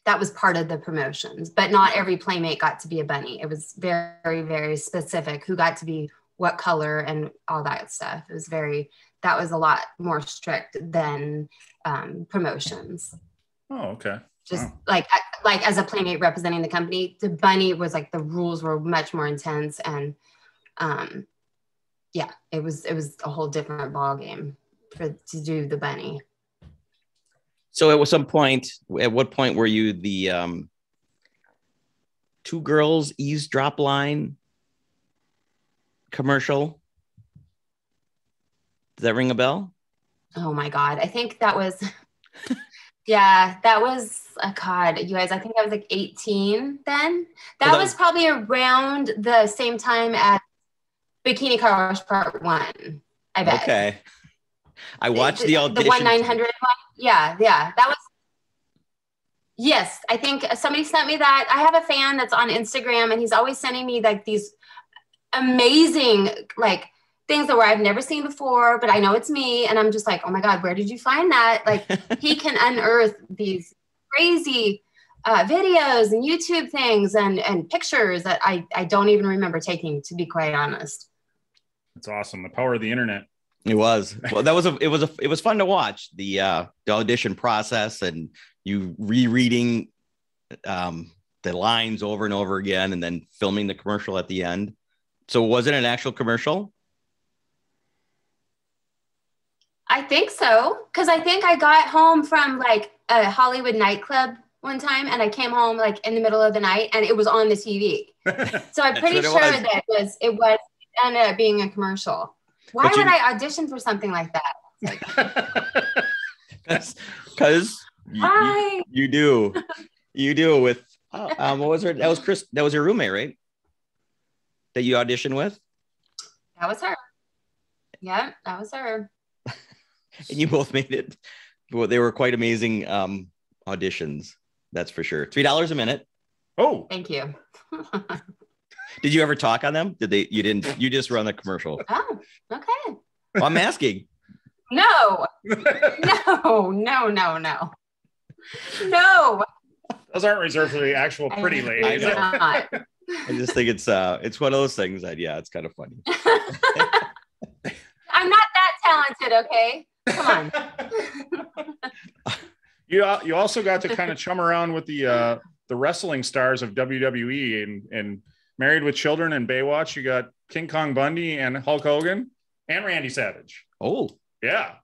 That was part of the promotions, but not every playmate got to be a bunny. It was very, very specific who got to be what color and all that stuff. It was very, that was a lot more strict than um, promotions Oh, okay. just Wow. like like as a playmate representing the company the bunny was like the rules were much more intense and um yeah it was it was a whole different ball game for to do the bunny So at some point, at what point were you the um two girls eavesdrop line commercial? Does that ring a bell? oh my god i think that was [LAUGHS] yeah that was a god you guys i think i was like 18 then that Well, that- was probably around the same time as bikini car wash part one i bet Okay. I watched the audition. The one nine hundred one. Yeah, yeah. That was yes. I think somebody sent me that. I have a fan that's on Instagram and he's always sending me like these amazing like things that where I've never seen before, but I know it's me. And I'm just like, oh my God, where did you find that? Like [LAUGHS] he can unearth these crazy uh, videos and YouTube things and and pictures that I, I don't even remember taking, to be quite honest. That's awesome. The power of the internet. It was. Well, that was a it was a it was fun to watch the uh the audition process and you rereading um the lines over and over again and then filming the commercial at the end. So was it an actual commercial? I think so. Cause I think I got home from like a Hollywood nightclub one time and I came home like in the middle of the night and it was on the TV. [LAUGHS] So I'm pretty sure was. that it was it was ended up being a commercial. Why But you- would I audition for something like that? Because [LAUGHS] you, you, Why? you do. You do with uh, um what was her that was Chris that was your roommate, right? That you auditioned with? That was her. Yeah, that was her. [LAUGHS] And you both made it. Well, they were quite amazing um auditions, that's for sure. Three dollars a minute. oh, Thank you. [LAUGHS] Did you ever talk on them? Did they? You didn't. You just run the commercial. [LAUGHS] oh, okay. Well, I'm asking. No, no, no, no, no. No. those aren't reserved for the actual pretty I ladies. know. I just think it's uh, it's one of those things that yeah, it's kind of funny. [LAUGHS] I'm not that talented, okay? Come on. [LAUGHS] You you also got to kind of chum around with the uh, the wrestling stars of WWE and and Married with Children and Baywatch. You got King Kong Bundy and Hulk Hogan and Randy Savage. Oh, Yeah.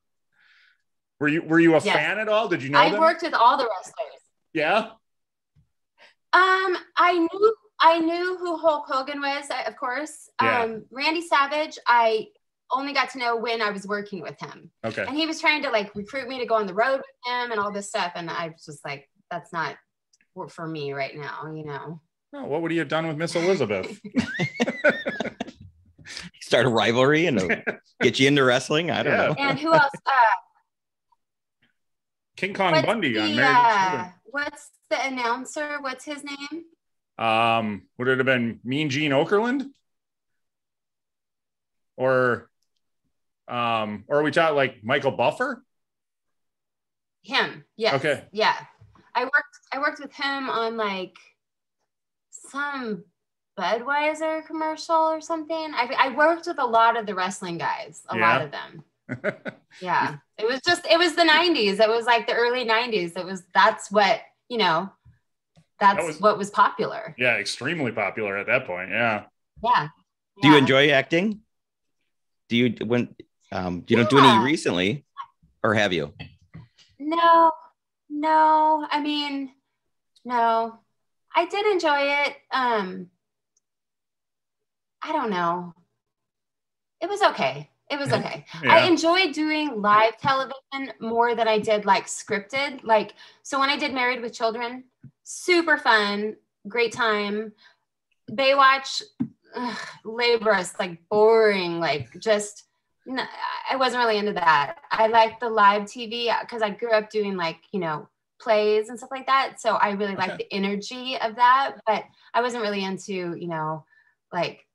Were you were you a Yes. fan at all? Did you know I've them? worked with all the wrestlers. yeah. Um, I knew I knew who Hulk Hogan was, of course. Yeah. Um, Randy Savage, I only got to know when I was working with him, Okay. and he was trying to like recruit me to go on the road with him and all this stuff, and I was just like, that's not for- for me right now, you know. Oh, what would he have done with Miss Elizabeth? [LAUGHS] start a rivalry and [LAUGHS] get you into wrestling. I don't Yeah. know. And who else? Uh, King Kong what's Bundy on the, Married uh, what's the announcer? What's his name? Um, would it have been Mean Gene Okerlund? Or um, or are we talking like Michael Buffer? Him. yeah. Okay. Yeah. I worked I worked with him on like some Budweiser commercial or something. I I worked with a lot of the wrestling guys, a lot of them. [LAUGHS] Yeah. It was just it was the 90s. It was like the early 90s. It was that's what, you know, that's was- what was popular. yeah, extremely popular at that point. Yeah. Yeah. Do you enjoy acting? Do you when um you don't do any recently, or have you? No, no. I mean, no. I did enjoy it. Um, I don't know. It was okay. It was okay. [LAUGHS] I enjoyed doing live television more than I did like scripted. Like, so when I did Married with Children, super fun, great time. Baywatch, ugh, laborious, like boring, like just no, I wasn't really into that. I liked the live TV because I grew up doing like, you know, plays and stuff like that. So I really liked Okay. the energy of that, but I wasn't really into, you know, like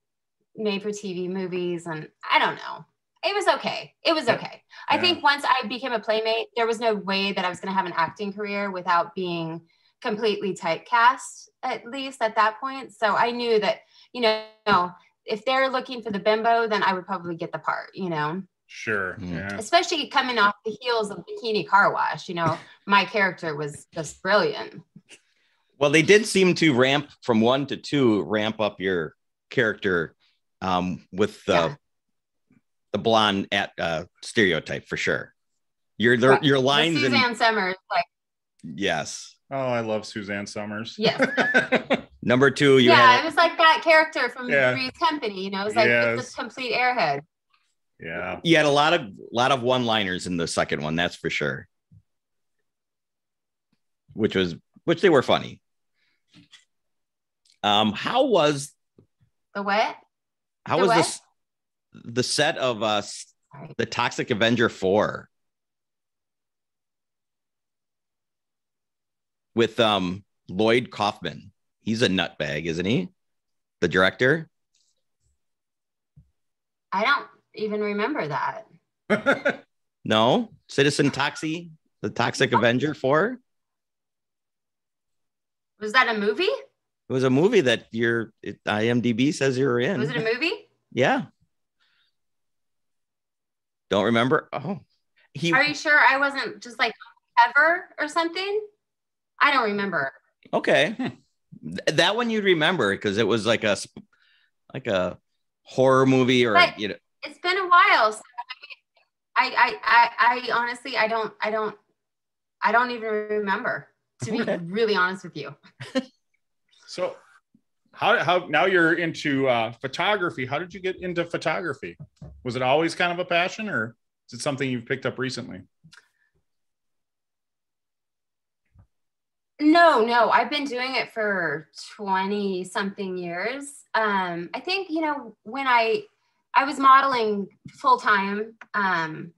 made for TV movies. And I don't know. It was okay. It was okay. I Yeah. think once I became a playmate, there was no way that I was going to have an acting career without being completely typecast, at least at that point. So I knew that, you know, if they're looking for the bimbo, then I would probably get the part, you know, Sure. Hmm. Yeah. especially coming off the heels of Bikini Car Wash. You know, [LAUGHS] my character was just brilliant. Well, they did seem to ramp from one to two, ramp up your character um, with the Yeah. the blonde at uh, stereotype for sure. Your the, Right. your With lines and Suzanne Somers, like, yes. Oh, I love Suzanne Somers. Yes. [LAUGHS] Number two, you yeah, had it was like that character from Yeah. Three's Company. You know, it was like Yes. it's a complete airhead. Yeah. you had a lot of lot of one liners in the second one, that's for sure. Which was which they were funny. Um, how was The what? how The was what? this the set of uh the Toxic Avenger 4 with um Lloyd Kaufman. He's a nutbag, isn't he? The director. I don't even remember that. [LAUGHS] No, Citizen Toxie, the Toxic Avenger 4. Was that a movie? It was a movie that your IMDb says you were in. Was it a movie? Yeah. Don't remember? Oh, he. Are you sure I wasn't just like ever or something? I don't remember. Okay, Hmm. Th- that one you'd remember because it was like a sp- like a horror movie or But- you know. It's been a while. So I, I, I, I honestly, I don't, I don't, I don't even remember. To be Okay. really honest with you, [LAUGHS] so how how now you're into uh, photography. How did you get into photography? Was it always kind of a passion or is it something you've picked up recently? no, no, I've been doing it for twenty something years. Um, I think you know when I, I was modeling full time um,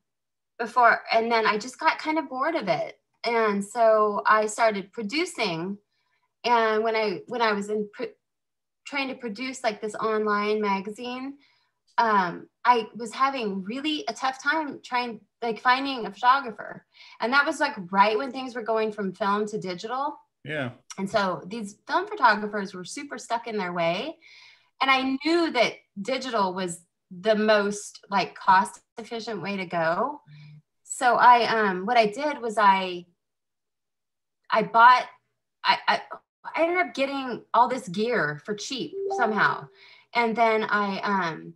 before, and then I just got kind of bored of it, and so I started producing. And when I when I was in pr- trying to produce like this online magazine, um, I was having really a tough time trying like finding a photographer, and that was like right when things were going from film to digital. Yeah. And so these film photographers were super stuck in their way. And I knew that digital was the most like cost efficient way to go. So I um what I did was I I bought, I, I, I ended up getting all this gear for cheap somehow. And then I, um,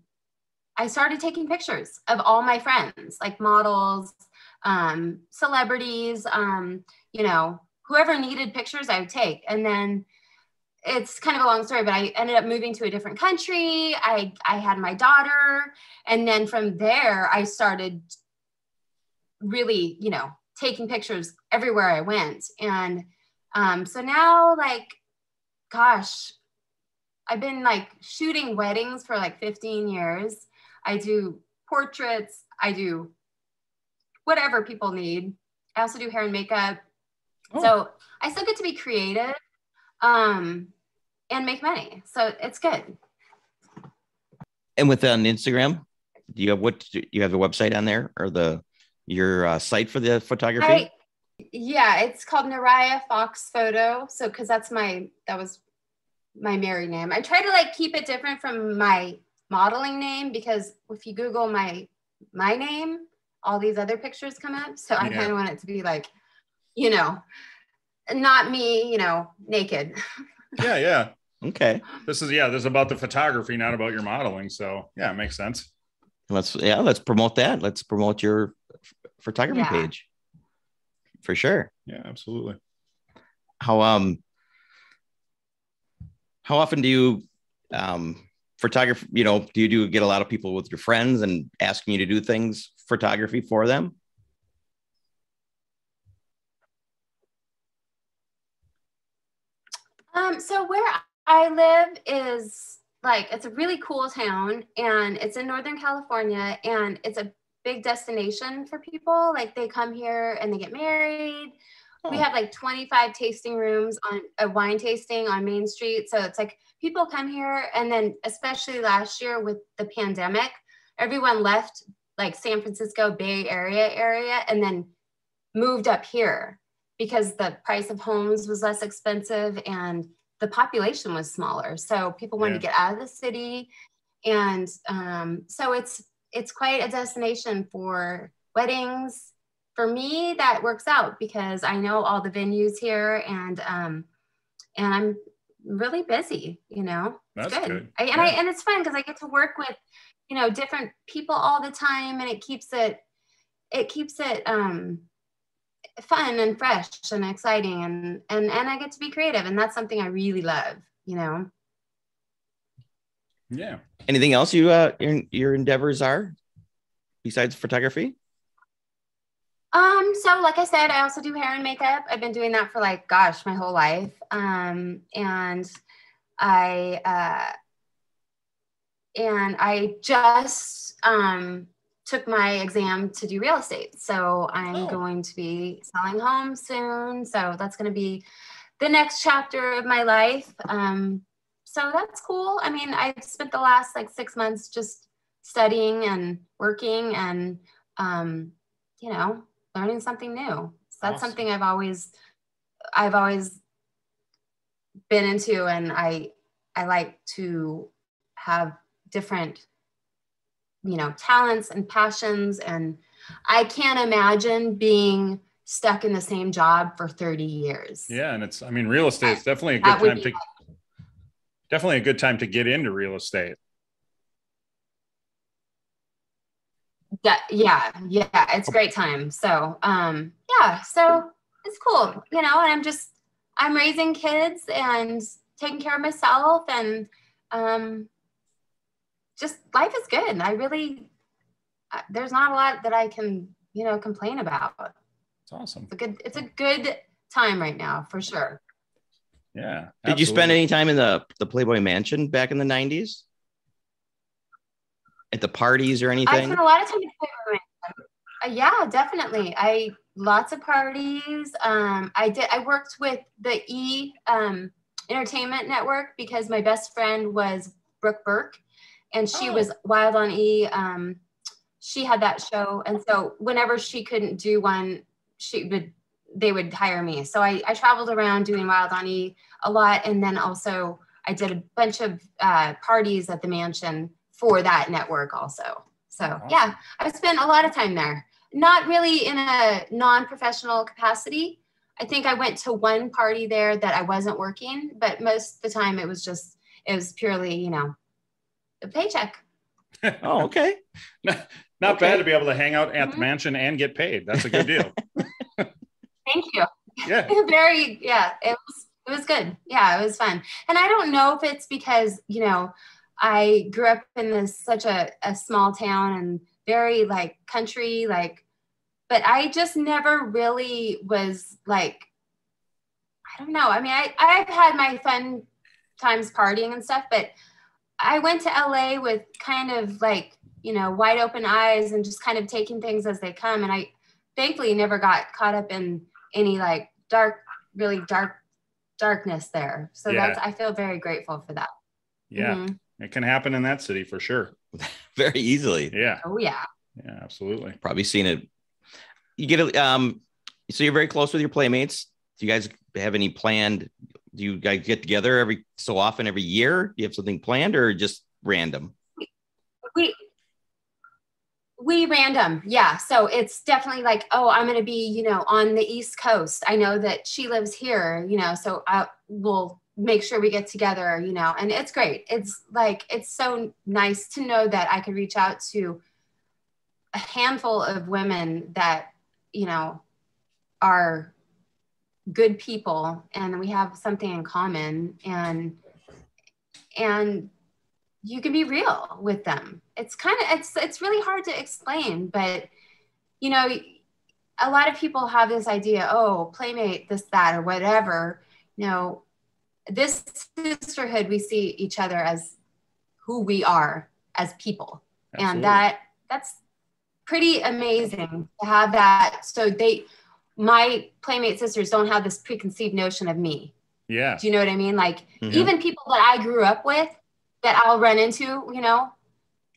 I started taking pictures of all my friends, like models, um, celebrities, um, you know, whoever needed pictures, I would take. And then it's kind of a long story, but I ended up moving to a different country. I, I had my daughter. And then from there, I started really, you know, taking pictures everywhere I went. And um, so now, like, gosh, I've been like shooting weddings for like 15 years. I do portraits, I do whatever people need. I also do hair and makeup. Oh. So I still get to be creative um, and make money. So it's good. And with on Instagram, do you have what you have the website on there or the your uh, site for the photography? I, yeah, it's called Neriah Fox Photo. So because that's my that was my married name. I try to like keep it different from my modeling name because if you Google my my name, all these other pictures come up. So I kind of want it to be like, you know, not me, you know, naked. [LAUGHS] Yeah, yeah. Okay. This is yeah, this is about the photography, not about your modeling. So yeah, it makes sense. Let's yeah, let's promote that. Let's promote your photography yeah. page. For sure. Yeah, absolutely. How um how often do you um photography, you know, do you do get a lot of people with your friends and asking you to do things photography for them? Um, so where I live is like it's a really cool town and it's in Northern California and it's a big destination for people. Like they come here and they get married. Oh. We have like 25 tasting rooms on a wine tasting on Main Street. So it's like people come here and then especially last year with the pandemic, everyone left like San Francisco Bay Area area and then moved up here because the price of homes was less expensive and the population was smaller. So people wanted yeah. to get out of the city. And um, so it's it's quite a destination for weddings. For me, that works out because I know all the venues here and um, and I'm really busy, you know. That's good. good. I, and yeah. I and it's fun because I get to work with, you know, different people all the time and it keeps it it keeps it um fun and fresh and exciting and and and I get to be creative and that's something I really love, you know. Yeah. Anything else you uh your, your endeavors are besides photography? Um, so like I said, I also do hair and makeup. I've been doing that for like gosh, my whole life. Um, and I uh and I just um took my exam to do real estate. So I'm oh. going to be selling homes soon. So that's going to be the next chapter of my life. Um, so that's cool. I mean, I spent the last like six months just studying and working and, um, you know, learning something new. So that's awesome. something I've always, I've always been into, and I, I like to have different you know talents and passions and i can't imagine being stuck in the same job for 30 years. Yeah and it's i mean real estate is definitely a good time to definitely a good time to get into real estate. Yeah yeah yeah it's great time. So um yeah so it's cool you know and i'm just i'm raising kids and taking care of myself and um just life is good. I really, uh, there's not a lot that I can, you know, complain about. It's awesome. It's a good, it's a good time right now for sure. Yeah. Absolutely. Did you spend any time in the the Playboy Mansion back in the '90s? At the parties or anything? I spent a lot of time in Playboy Mansion. Uh, yeah, definitely. I lots of parties. Um, I did. I worked with the E um, Entertainment Network because my best friend was Brooke Burke, and she oh. was Wild on E. Um, she had that show, and so whenever she couldn't do one, she would they would hire me. So I, I traveled around doing Wild on E a lot, and then also I did a bunch of uh, parties at the mansion for that network also. So awesome. yeah, I spent a lot of time there. Not really in a non-professional capacity, I think I went to one party there that I wasn't working, but most of the time it was just it was purely, you know, the paycheck. [LAUGHS] Oh, okay. not not Okay. bad to be able to hang out at the Mhm. mansion and get paid. That's a good deal. [LAUGHS] Thank you. yeah. [LAUGHS] very yeah it was it was good yeah it was fun and i don't know if it's because you know i grew up in this such a, a small town and very like country like but i just never really was like i don't know i mean i i've had my fun times partying and stuff but i went to la with kind of like you know wide open eyes and just kind of taking things as they come and i thankfully never got caught up in any like dark really dark darkness there so Yeah. that's i feel very grateful for that Yeah. Mhm. It can happen in that city for sure. [LAUGHS] Very easily. Yeah. oh yeah Yeah, absolutely. Probably seen it. You get a um. So you're very close with your playmates. Do you guys have any planned? Do you guys get together every so often every year? Do you have something planned or just random? we we random yeah so it's definitely like oh i'm going to be you know on the east coast i know that she lives here you know so i will make sure we get together you know and it's great it's like it's so nice to know that i could reach out to a handful of women that you know are good people and we have something in common and and you can be real with them. It's kind of it's it's really hard to explain but you know a lot of people have this idea oh playmate this that or whatever. You know this sisterhood we see each other as who we are as people. Absolutely. and that that's pretty amazing to have that. So they my playmate sisters don't have this preconceived notion of me yeah. do you know what i mean like Mhm. even people that i grew up with that i'll run into you know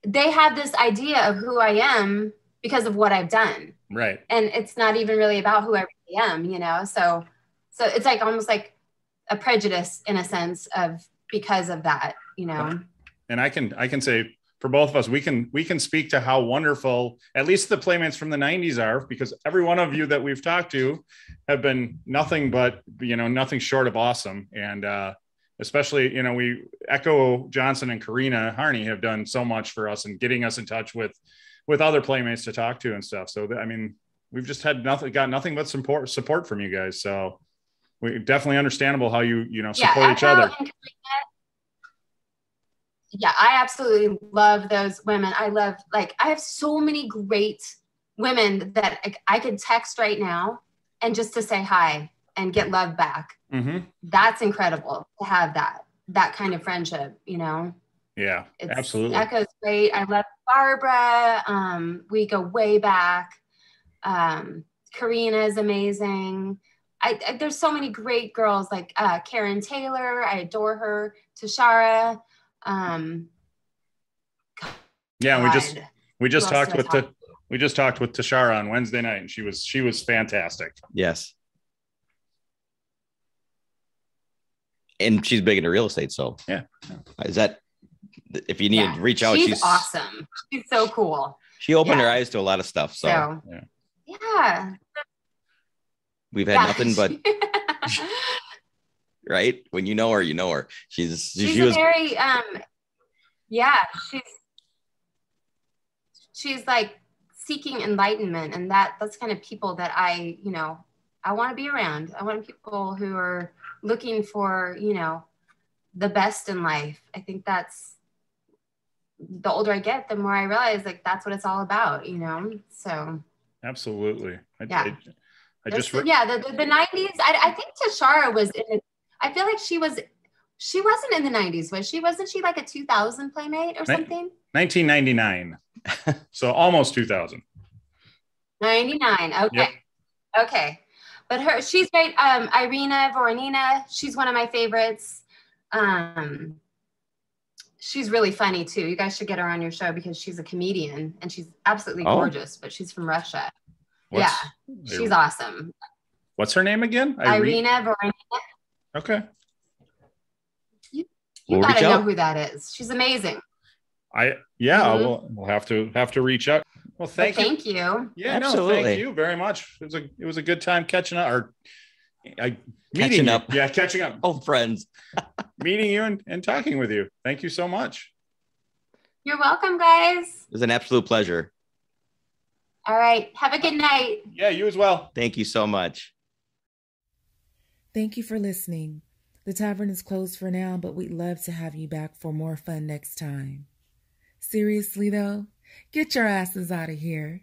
they have this idea of who i am because of what i've done Right. and it's not even really about who i really am you know so so it's like almost like a prejudice in a sense of because of that you know and I can I can say for both of us, we can we can speak to how wonderful at least the playmates from the 90s are because every one of you that we've talked to have been nothing but you know nothing short of awesome. And uh especially you know we echo johnson and corinna harney have done so much for us and getting us in touch with with other playmates to talk to and stuff. So i mean we've just had nothing got nothing but support support from you guys. So we definitely understandable how you you know support each Echo other. and Corinna- yeah i absolutely love those women. I love like i have so many great women that I, I could text right now and just to say hi and get love back. Hmm that's incredible to have that that kind of friendship you know? Yeah it's absolutely. Echo's great. I love barbara. Um, we go way back. Um, corinna is amazing. I, I there's so many great girls like uh, karin taylor. I adore her. Tishara um, yeah we just we just talked did I with the talk we just talked with Tishara on Wednesday night and she was she was fantastic. Yes. And she's big into real estate, so Yeah. Is that if you need Yeah. to reach out? she's, She's, awesome she's so cool She opened her eyes to a lot of stuff, so, so yeah. yeah we've had Yeah. nothing but [LAUGHS] [LAUGHS] right when you know her, you know her. She's she's she was very um yeah she's she's like seeking enlightenment and that that's kind of people that i you know i want to be around i want people who are looking for you know the best in life i think that's the older i get the more i realize like that's what it's all about you know so Absolutely. I, Yeah. I, I just re- yeah the, the, the 90s I, I think tishara was in it i feel like she was she wasn't in the 90s was she? Wasn't she like a 2000 playmate or something? 1999. [LAUGHS] so almost 2000. 99 okay. Yep. okay. But her she's great. Um irina voronina she's one of my favorites. Um she's really funny too. You guys should get her on your show because she's a comedian and she's absolutely Oh. gorgeous but she's from russia. What's, she's awesome. What's her name again? Irina voronina Okay. you We'll gotta know out. who that is she's amazing I yeah, Mhm. we'll we'll have to have to reach out. Well, But thank you. thank you Yeah, no, Absolutely. thank you very much. It was a it was a good time catching up or I Catching meeting you- up. Yeah, catching up. Old friends. [LAUGHS] Meeting you and, and talking with you. Thank you so much. You're welcome, guys. It was an absolute pleasure. All right. Have a good night. Yeah, you as well. Thank you so much. Thank you for listening. The tavern is closed for now, but we'd love to have you back for more fun next time. Seriously, though, get your asses out of here.